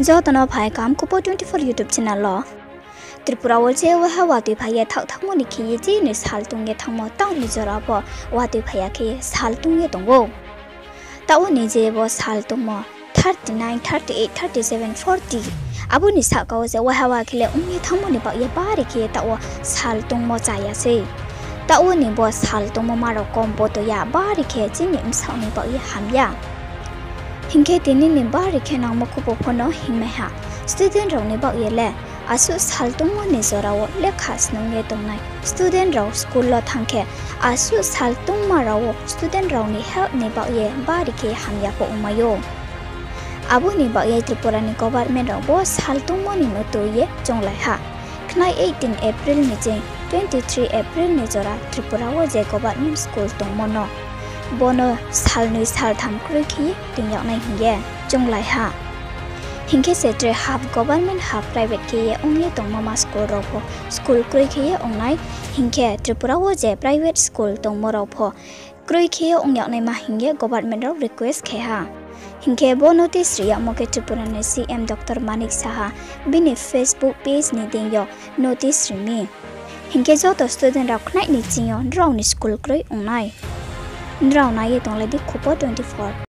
जो तना भाई काम कुपो 24 YouTube channel lo त्रिपुरा वलचे वह वातु भाई थाक थाक मनि खिये जे नि साल तुंगे थांमो तां नि जरा ब वातु भाई के साल तुंगे दंगो ताओ नि जे ब साल तुंमो 39 38 37 40 abu ni sa ka se wa hawa khile umni thamu ni ba ye ba ri ke ta wa sal tung mo cha ya se ta u ni bo sal tung mo ma ro kom bo to ya ba ri hingke tini nimba rikhe nangmo kupokono hingmeha student rok ni bak yele asu saltungo nijorao lekha snungye tongnai student rok school lo thangkhe asu saltungma rao student rok ni help ni bak ye ba rikhe hamya ko umayo abu ni bak ye tripura ni government rok bo saltungo ni no to ye chonglai ha knai 18 april ni jeng 23 april ni jora tripura wo je government school tongmono bono sal ni sal tham kru khi ting yok nai hye chung lai ha hingke se tre half government half private ke ye ong ye tong ma school ro pho school kru khi ye ong nai hingke tripura wo je private school tong mo ro pho kru khi ye ong yok nai ma hingye government ro request khe ha hinke bo notice riya moke tripurane cm dr manik saha bini facebook page ni ding yo notice rimi hinke jo to student ra khnai ni chiyo nraw ni school ndraw na ye tong le di khupo 24